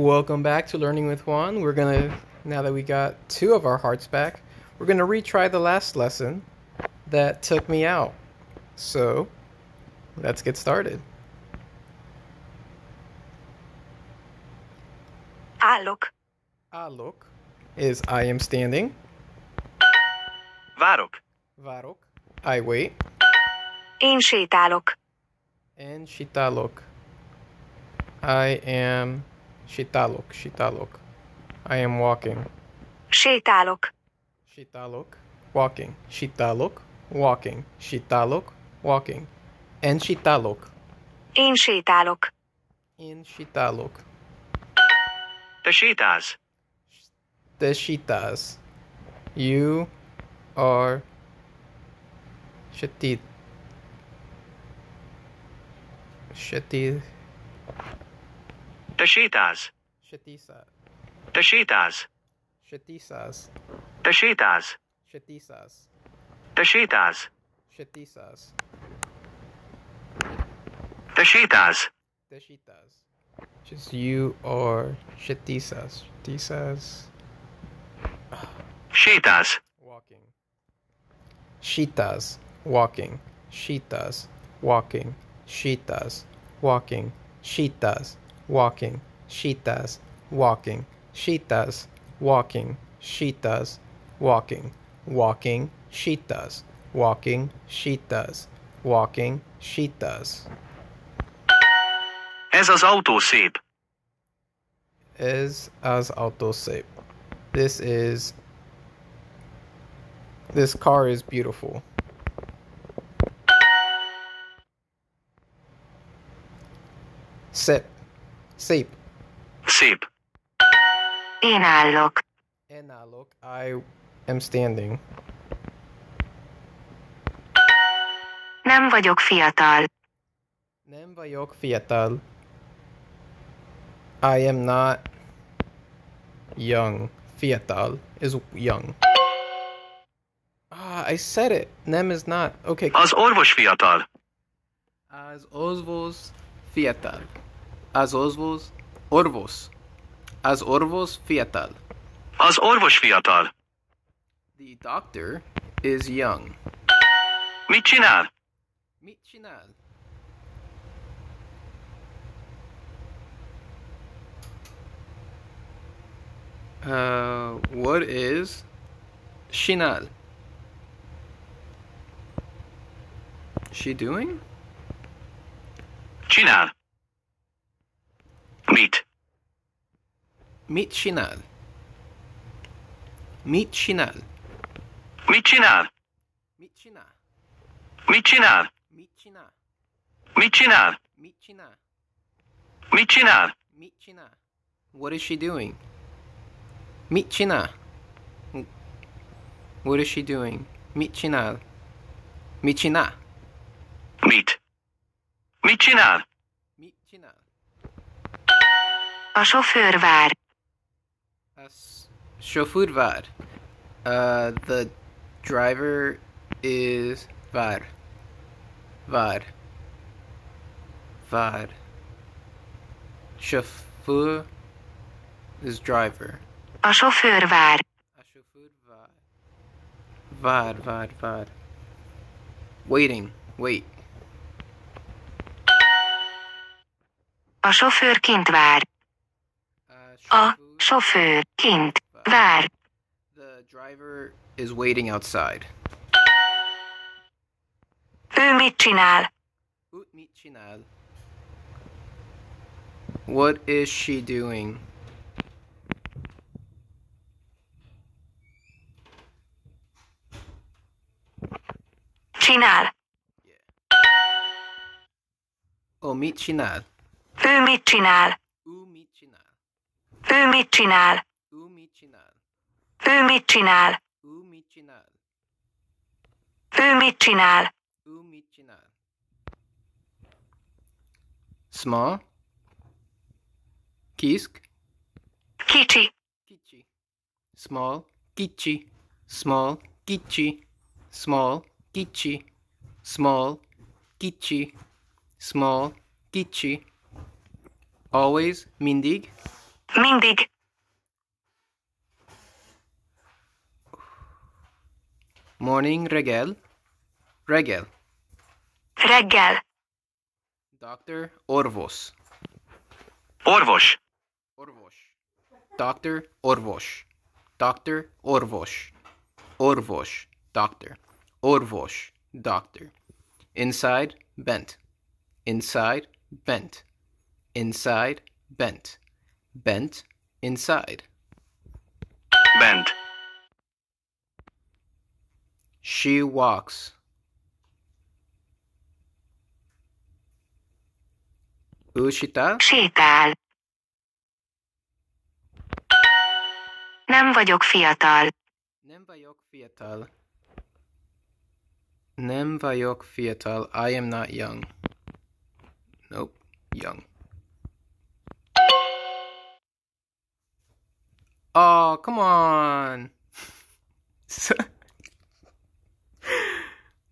Welcome back to Learning with Juan. We're gonna, now that we got two of our hearts back, we're gonna retry the last lesson that took me out. So, let's get started. Állok. Állok is I am standing. Várok. Várok, I wait. Én sétálok. And sétálok. I am sétálok, sétálok. I am walking. Sétálok. Sétálok, walking. Sétálok, walking. Sétálok, walking. And sétálok. Én sétálok. Én sétálok. Te sétálsz. Te sétálsz. You are sétít. Sétít. Te sétálsz. Sétíszál. Te sétálsz. Sétíszáz. Te sétálsz. Sétíszáz. Te sétálsz. Sétíszáz. Te sétálsz. Te sétálsz. Just you are sétíszáz. Sétíszáz. Sétálsz. Walking. Shitas. Walking. Shitas. Walking. Shitas. Walking. Shitas. Walking. she does, Walking. she does, Walking. she does, Walking. Walking. she does, Walking. she does, Walking. she does. Ez az autó szép. is as autosave. This is this car is beautiful. Sip. Sip. Szép. Én állok. Now look, I am standing. Nem vagyok fiatal. Nem vagyok fiatal. I am not young. Fiatal is young. Ah, I said it. Nem is not. Okay. Az orvos fiatal. Az orvos fiatal. Az orvos orvos. Az orvos fiatal. Az orvos fiatal. The doctor is young. Mit csinál? Mit csinál? Uh, what is Shinal? She doing? Csinál. Mit? Meet Shinal. Meet Shinal. Mit csinál? Meet Shina. Mit csinál? Meet Shina. Mit csinál? Meet Shina. Mit csinál? Meet China. What is she doing? Meet China. What is she doing? Meet China. Meet China. Mit? Mit csinál? Meet China. A sofőr vár. Chauffeur var. Uh, the driver is var. Var. Var. Chauffeur is driver. A sofőr vár. A chauffeur var. Var, var, var. Waiting. Wait. A sofőr kint vár. A A sofőr kint vár. The driver is waiting outside. Ő mit csinál? Ut mit csinál? What is she doing? Csinál. Oh, mit csinál? Ő mit csinál? U mit csinál? Ő mit csinál? Csinál? Ő mit csinál? U mit csinál? Ő mit csinál? U mit csinál? Small. Kisk. Kicsi. Kicsi. Small. Kicsi. Small. Kicsi. Small. Kicsi. Small. Kicsi. Small. Kicsi. Always. Mindig. Mindig. Morning, regel. Regel. Reggel. Doctor, orvos. Orvos. Orvos. Doctor, orvos. Doctor, orvos. Orvos. Doctor. Orvos. Doctor. Inside, bent. Inside, bent. Inside, bent. Bent, inside. Bent. She walks. Sétál? Sétál. Nem vagyok fiatal. Nem vagyok fiatal. Nem vagyok fiatal. I am not young. Nope. Young. Oh, come on.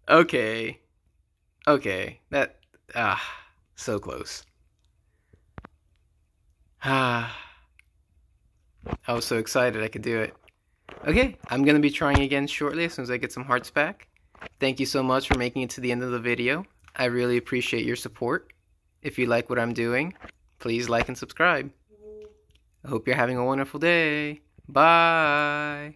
okay. Okay. That ah so close. Ah. I was so excited I could do it. Okay, I'm gonna be trying again shortly as soon as I get some hearts back. Thank you so much for making it to the end of the video. I really appreciate your support. If you like what I'm doing, please like and subscribe. I hope you're having a wonderful day. Bye.